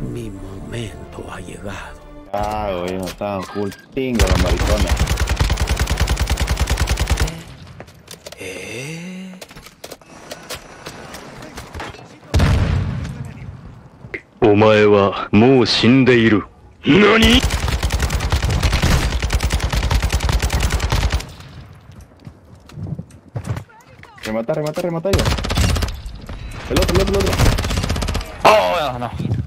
Mi momento ha llegado. Ah, güey, no estaban full tingo los maricones. ¿Eh? お前はもう死んでいる。何 Remata, remata, remata ya. El otro, el otro, el otro. Oh, no.